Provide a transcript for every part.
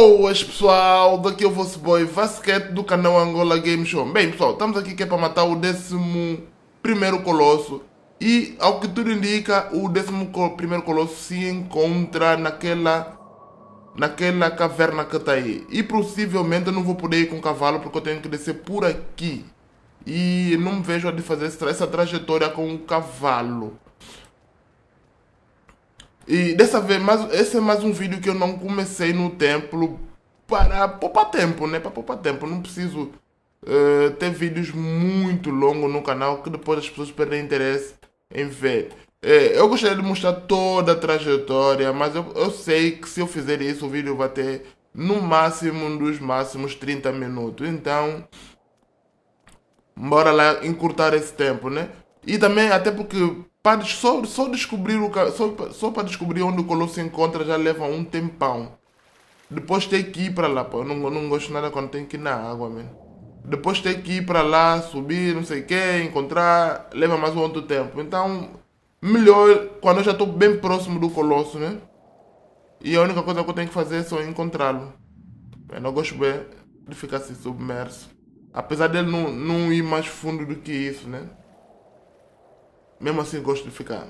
Boas pessoal, daqui é o vosso boy Vasquete do canal Angola Game Show. Bem pessoal, estamos aqui que é para matar o 11 primeiro colosso e ao que tudo indica o 11 primeiro colosso se encontra naquela naquela caverna que está aí. E possivelmente eu não vou poder ir com o cavalo porque eu tenho que descer por aqui. E não me vejo a de fazer essa trajetória com o cavalo. E dessa vez, mais, esse é mais um vídeo que eu não comecei no templo para poupar tempo, né? Para poupar tempo. Não preciso uh, ter vídeos muito longos no canal que depois as pessoas perdem interesse em ver. É, eu gostaria de mostrar toda a trajetória, mas eu, eu sei que se eu fizer isso, o vídeo vai ter no máximo, um dos máximos 30 minutos. Então, bora lá encurtar esse tempo, né? E também, até porque para, só, só descobrir o só, só para descobrir onde o Colosso se encontra já leva um tempão. Depois tem que ir para lá, pô. Eu não, não gosto nada quando tem que ir na água, mano. Depois tem que ir para lá, subir, não sei o que, encontrar, leva mais um outro tempo. Então, melhor quando eu já estou bem próximo do Colosso, né? E a única coisa que eu tenho que fazer é só encontrá-lo. Eu não gosto bem de ficar assim submerso. Apesar dele não, não ir mais fundo do que isso, né? Mesmo assim gosto de ficar.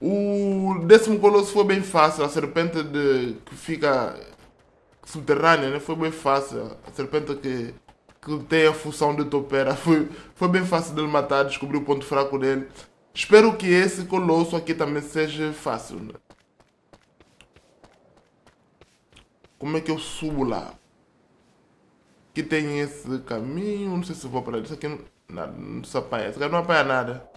O décimo colosso foi bem fácil. A serpente de, que fica subterrânea né? foi bem fácil. A serpente que, que tem a função de topera foi, foi bem fácil dele matar, descobrir o ponto fraco dele. Espero que esse colosso aqui também seja fácil. Né? Como é que eu subo lá? Que tem esse caminho. Não sei se vou para. Isso aqui não, nada, não se apanha. Esse cara não apanha nada.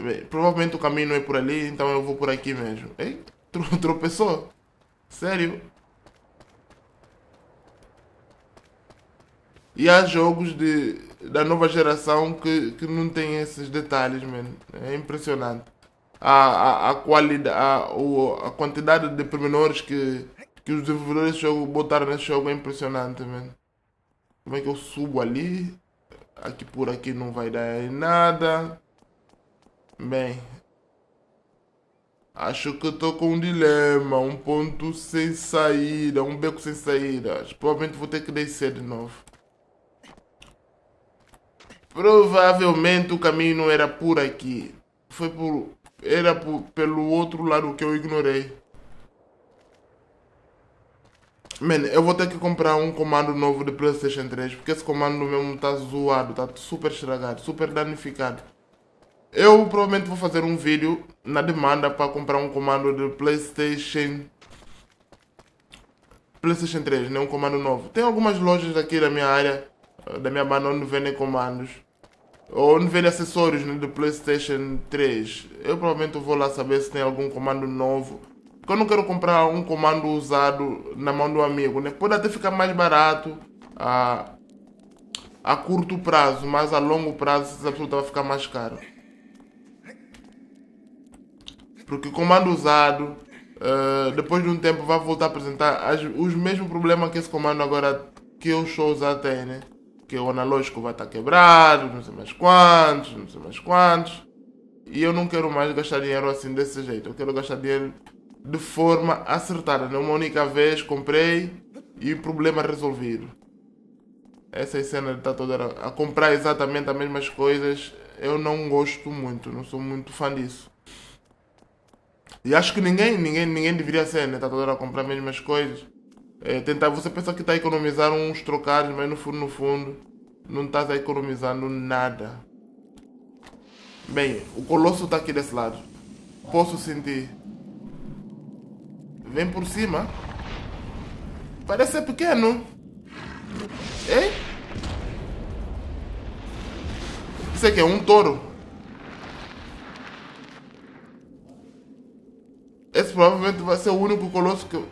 Bem, provavelmente o caminho não é por ali, então eu vou por aqui mesmo. Ei, tropeçou? Sério? E há jogos de, da nova geração que, que não tem esses detalhes, mano. É impressionante. A, a, a qualidade, a, a quantidade de pormenores que, que os desenvolvedores jogo botaram nesse jogo é impressionante, mano. Como é que eu subo ali? Aqui por aqui não vai dar em nada. Bem. Acho que estou com um dilema. Um ponto sem saída. Um beco sem saída. Provavelmente vou ter que descer de novo. Provavelmente o caminho não era por aqui. Foi por. Era por, pelo outro lado que eu ignorei. Mano, eu vou ter que comprar um comando novo de Playstation 3 porque esse comando mesmo tá zoado, tá super estragado, super danificado. Eu provavelmente vou fazer um vídeo na demanda para comprar um comando de Playstation Playstation 3, né? Um comando novo. Tem algumas lojas aqui da minha área, da minha banda, onde vendem comandos. Ou onde vendem acessórios né, de Playstation 3. Eu provavelmente vou lá saber se tem algum comando novo eu não quero comprar um comando usado na mão do amigo, né? Pode até ficar mais barato a, a curto prazo, mas a longo prazo essa pessoa vai ficar mais caro. Porque comando usado, uh, depois de um tempo vai voltar a apresentar as, os mesmos problemas que esse comando agora que eu estou usando tem, né? Que o analógico vai estar quebrado, não sei mais quantos, não sei mais quantos. E eu não quero mais gastar dinheiro assim desse jeito. Eu quero gastar dinheiro de forma acertada. Né? Uma única vez comprei e o problema resolvido. Essa é cena de estar toda a comprar exatamente as mesmas coisas, eu não gosto muito, não sou muito fã disso. E acho que ninguém, ninguém, ninguém deveria ser, né? Tá toda hora a comprar as mesmas coisas. É, tentar, você pensa que está a economizar uns trocados, mas no fundo, no fundo, não estás a economizando nada. Bem, o colosso está aqui desse lado. Posso sentir. Vem por cima. Parece ser pequeno. Ei? Isso aqui é um touro. Esse provavelmente vai ser o único colosso que,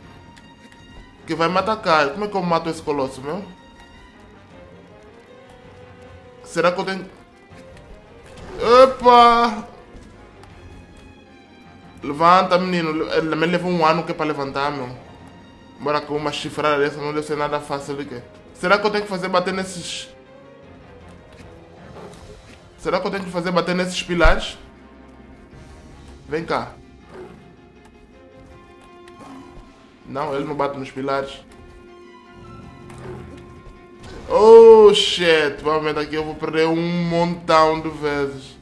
que vai me atacar. Como é que eu mato esse colosso, meu? Será que eu tenho... Opa! Levanta, menino. Ele me levou um ano que é para levantar, meu. Bora com uma chifrada dessa não deve ser nada fácil de quê? Será que eu tenho que fazer bater nesses... Será que eu tenho que fazer bater nesses pilares? Vem cá. Não, ele não bate nos pilares. Oh, shit. Provavelmente aqui eu vou perder um montão de vezes.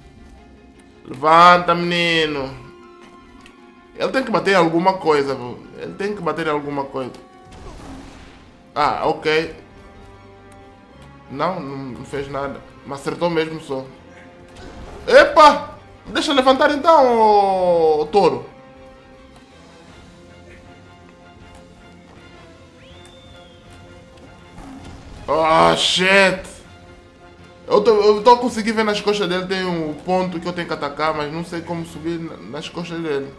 Levanta, menino. Ele tem que bater em alguma coisa? Ele tem que bater em alguma coisa. Ah, ok. Não, não fez nada. Mas acertou mesmo só. Epa! Deixa levantar então, ô, touro. Oh, shit! Eu tô, eu tô conseguindo ver nas costas dele, tem um ponto que eu tenho que atacar, mas não sei como subir nas costas dele.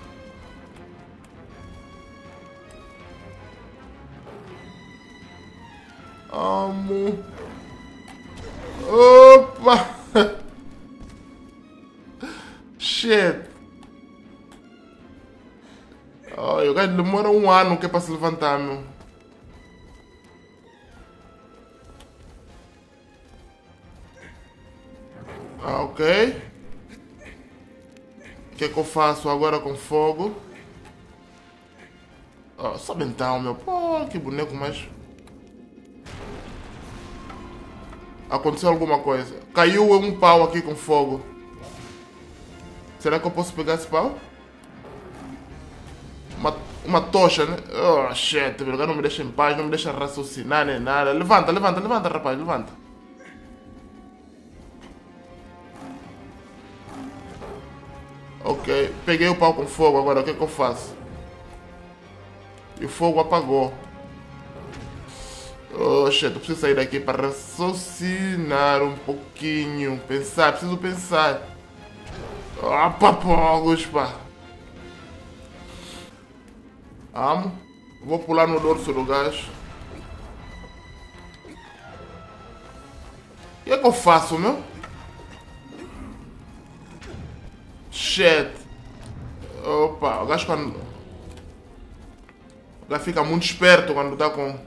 Um ano que é para se levantar, meu. Ah, ok. O que é que eu faço agora com fogo? Oh, sabe então, meu. Pô, que boneco mais. Aconteceu alguma coisa. Caiu um pau aqui com fogo. Será que eu posso pegar esse pau? Uma, tocha, né? Oh, shit, agora não me deixa em paz, não me deixa raciocinar nem nada. Levanta, levanta, levanta, rapaz, levanta. Ok, peguei o pau com fogo, agora o que, é que eu faço? E o fogo apagou. Oh, shit, eu preciso sair daqui para raciocinar um pouquinho. Pensar, preciso pensar. Ah, papogos, pá. Amo. Vou pular no dorso do gajo. O que é que eu faço, meu? Shit. Opa, o gajo quando... O gajo fica muito esperto quando tá com...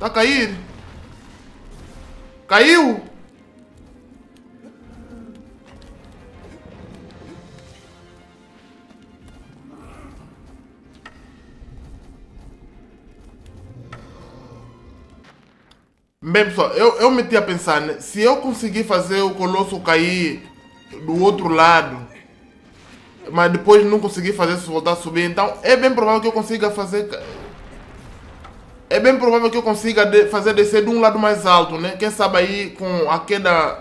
Tá a cair. Caiu. Bem, pessoal, eu, eu meti a pensar, né? se eu conseguir fazer o colosso cair do outro lado, mas depois não conseguir fazer se voltar a subir, então é bem provável que eu consiga fazer. É bem provável que eu consiga de, fazer descer de um lado mais alto, né? Quem sabe aí com a queda.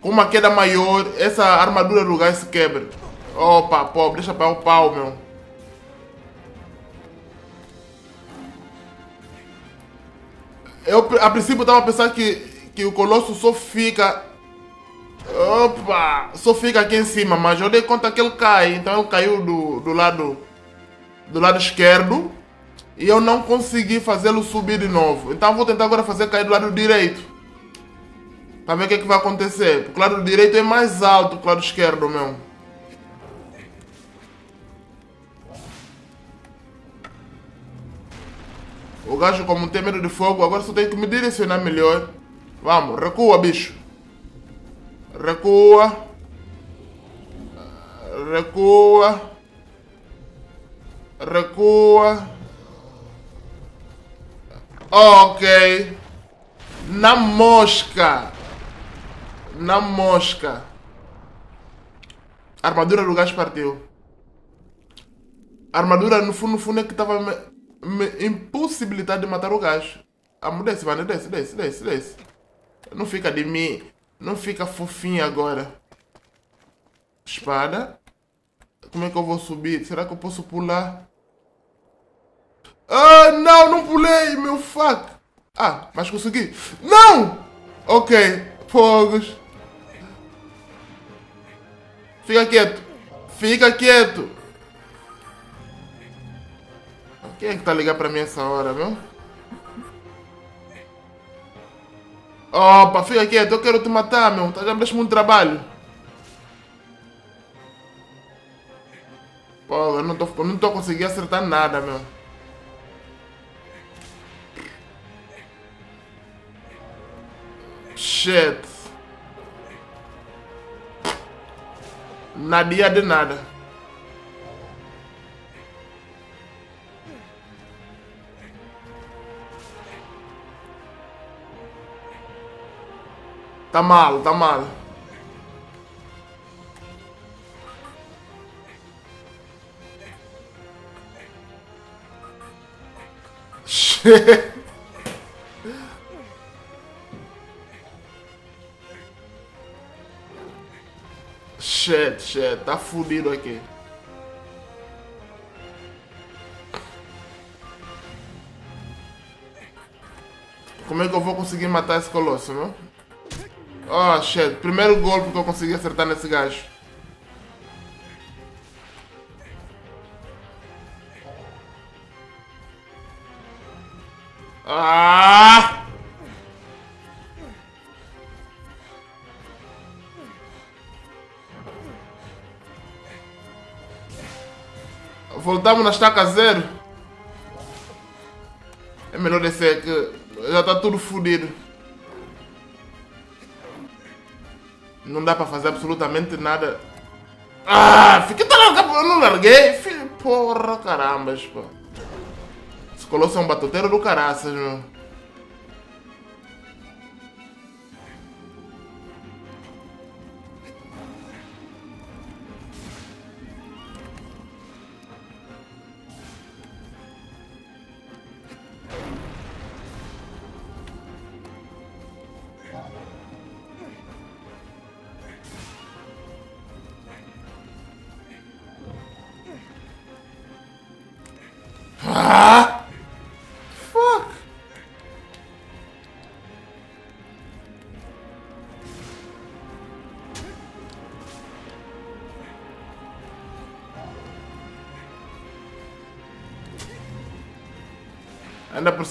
Com uma queda maior, essa armadura do gás se quebra. Opa, pobre, deixa para o pau, meu. Eu a princípio estava pensando que, que o colosso só fica. Opa! Só fica aqui em cima, mas eu dei conta que ele cai. Então ele caiu do, do lado. Do lado esquerdo. E eu não consegui fazê-lo subir de novo. Então vou tentar agora fazer cair do lado direito. Para ver o que, é que vai acontecer. Porque o lado direito é mais alto que o lado esquerdo, meu. O gajo, como tem medo de fogo, agora só tem que me direcionar melhor. Vamos, recua, bicho. Recua. Recua. Recua. Ok. Na mosca. Na mosca. A armadura do gajo partiu. A armadura no fundo, no fundo é que estava impossibilidade de matar o gajo. Ah, desce, mano, desce, desce, desce, desce. Não fica de mim. Não fica fofinho agora. Espada. Como é que eu vou subir? Será que eu posso pular? Ah, não, não pulei, meu fuck. Ah, mas consegui. Não! Ok, fogos. Fica quieto. Fica quieto. Quem é que tá ligando pra mim essa hora, meu? Opa, fica quieto, eu quero te matar, meu. Tá já me deixa muito trabalho. Pô, eu não tô, eu não tô conseguindo acertar nada, meu. Shit. Nadia de nada. Tá mal, tá mal. Shit. Shit, tá fudido aqui. Como é que eu vou conseguir matar esse colosso, não? Oh, shit. Primeiro golpe que eu consegui acertar nesse gajo. Ah! Voltamos na estaca zero. É melhor descer que já está tudo fodido. Não dá para fazer absolutamente nada. Ah, fiquei tão eu não larguei. Porra, caramba, pô. Esse colosso é um batoteiro do caraças, meu. Ah! Fuck! Ainda por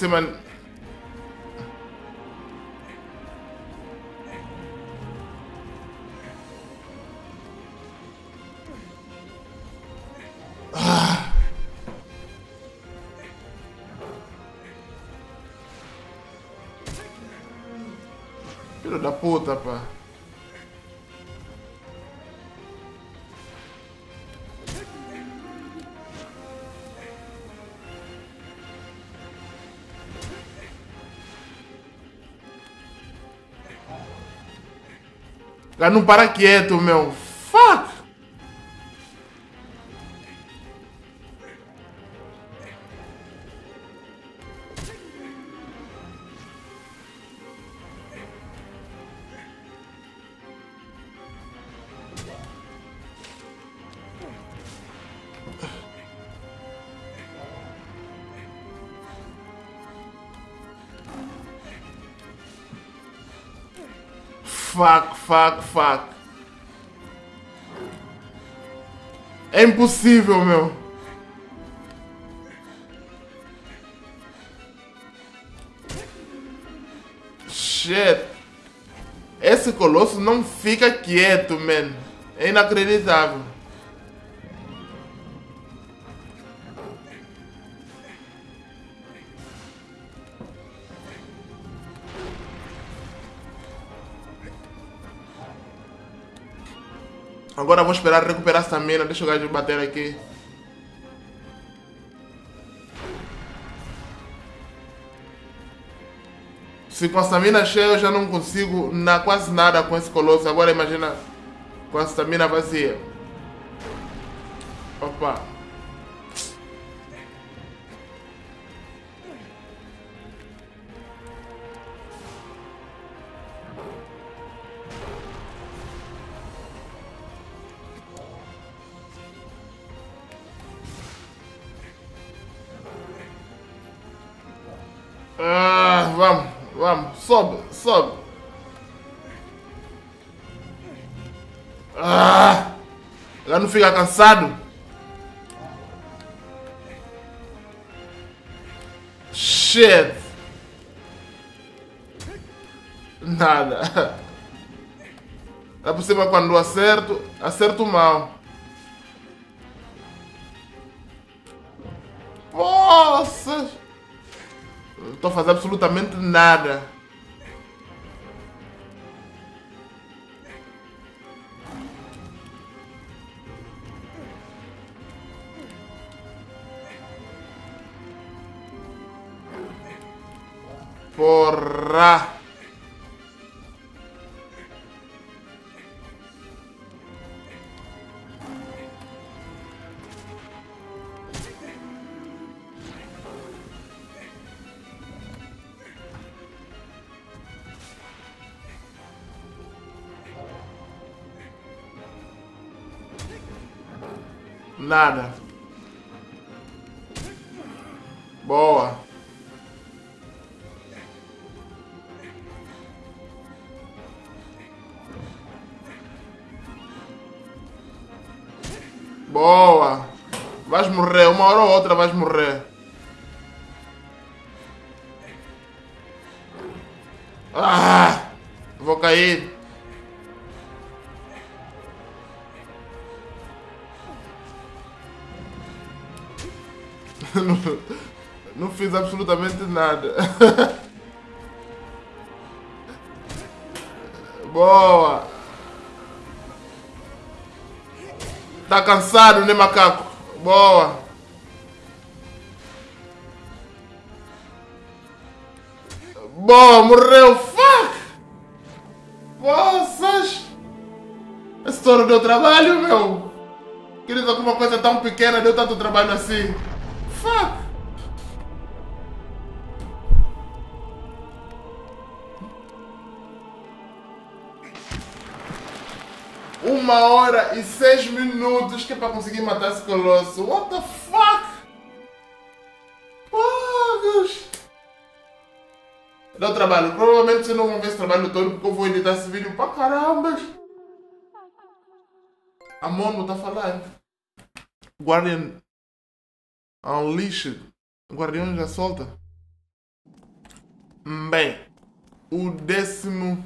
Filho da puta, pá. Cara, não para quieto, meu. Fuck, fuck, fuck. É impossível, meu. Shit. Esse colosso não fica quieto, man. É inacreditável. Agora vou esperar recuperar essa mina. Deixa o gajo bater aqui. Se com a stamina cheia eu já não consigo na, quase nada com esse colosso. Agora imagina com a stamina vazia. Opa. Vamos, sobe, sobe. Ah, ela não fica cansado. Shit. Nada. Dá por cima quando acerto, acerto mal. Nossa! estou a fazer absolutamente nada. Porra! Nada. Boa. Boa. Vais morrer, uma hora ou outra vais morrer. Ah! Vou cair. Não, não fiz absolutamente nada. Boa! Tá cansado, né, macaco? Boa! Boa, morreu! Fuck! Poças! Esse touro deu trabalho, meu! Querido, alguma coisa tão pequena deu tanto trabalho assim. Fuck! Uma hora e seis minutos que é para conseguir matar esse colosso. What the fuck? Pagos! Dá trabalho. Provavelmente vocês não vão ver esse trabalho todo porque eu vou editar esse vídeo pra caramba. A Mono tá falando. Guardian Unleashed. Guardião já solta. Bem, o décimo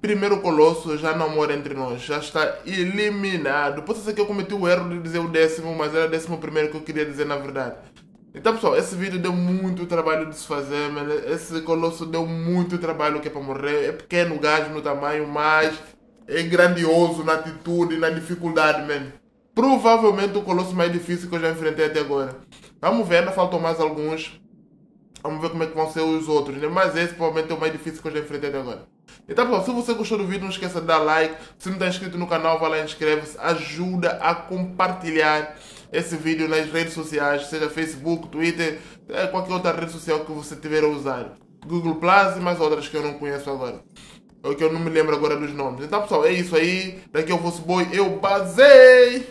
primeiro colosso já não mora entre nós, já está eliminado. Pode ser que eu cometi o erro de dizer o décimo, mas era o décimo primeiro que eu queria dizer na verdade. Então pessoal, esse vídeo deu muito trabalho de se fazer, esse colosso deu muito trabalho que é para morrer. É pequeno gajo no tamanho, mas é grandioso na atitude, na dificuldade, mano. Provavelmente o colosso mais difícil que eu já enfrentei até agora. Vamos ver, ainda faltam mais alguns. Vamos ver como é que vão ser os outros, né? Mas esse provavelmente é o mais difícil que eu já enfrentei até agora. Então, pessoal, se você gostou do vídeo, não esqueça de dar like. Se não está inscrito no canal, vai lá e inscreve-se. Ajuda a compartilhar esse vídeo nas redes sociais, seja Facebook, Twitter, é, qualquer outra rede social que você tiver a usar. Google Plus e mais outras que eu não conheço agora. Ou que eu não me lembro agora dos nomes. Então, pessoal, é isso aí. Daqui o vosso boi. Eu basei!